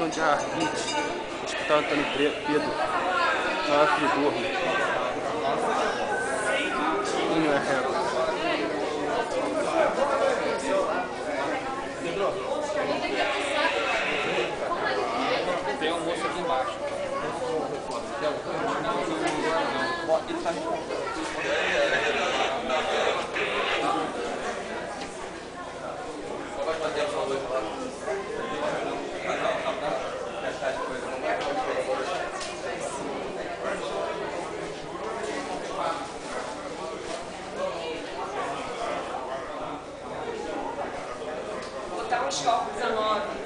questão de arquite, Hospital Antônio Pedro, na Fridorno. Não é reto. Tem almoço aqui embaixo. Ele tá botar uns copos 19.